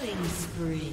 Killing spree.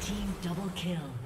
Team double kill.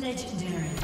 Legendary.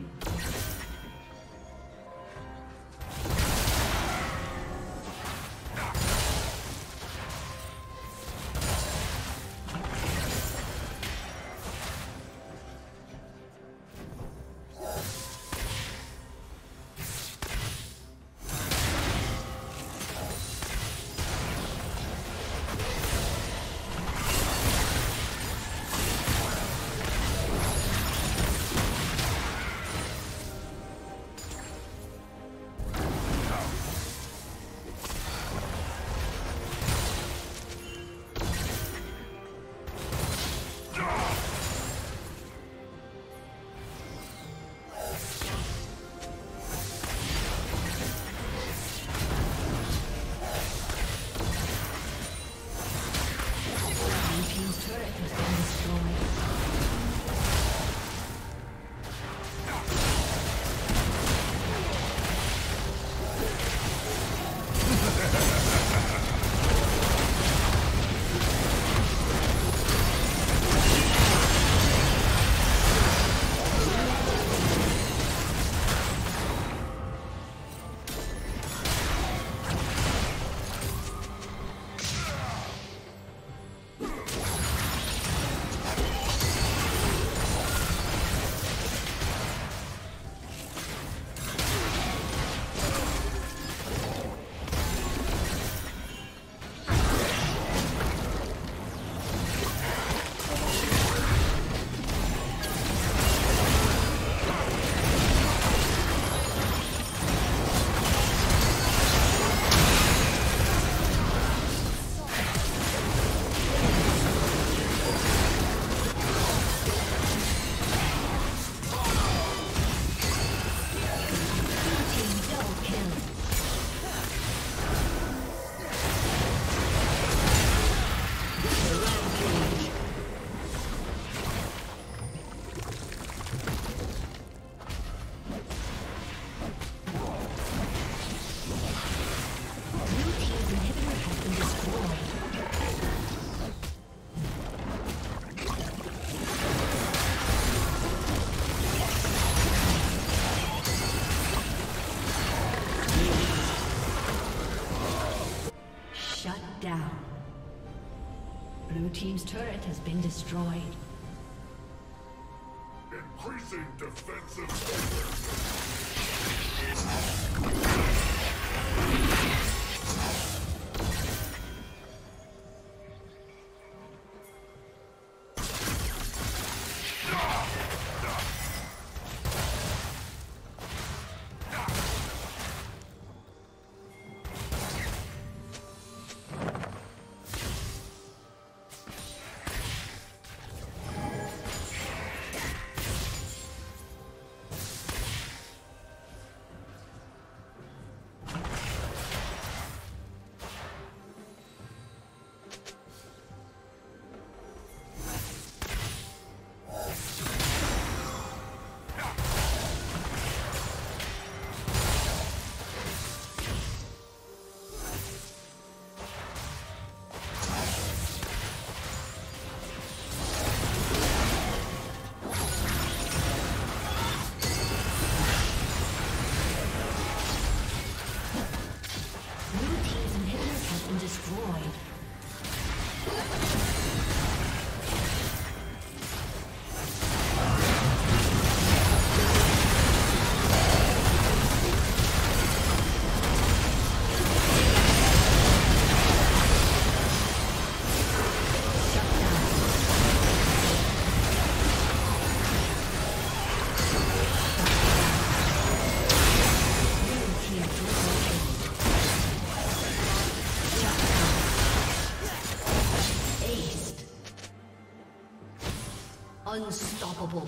Turret has been destroyed. Increasing defensive Unstoppable.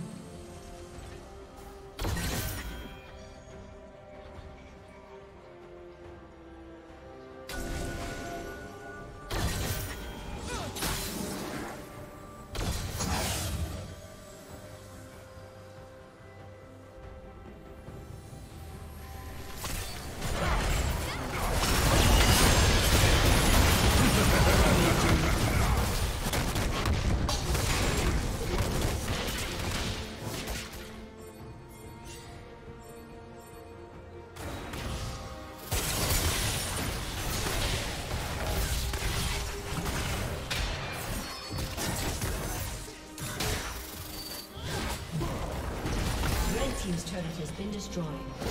Been destroyed.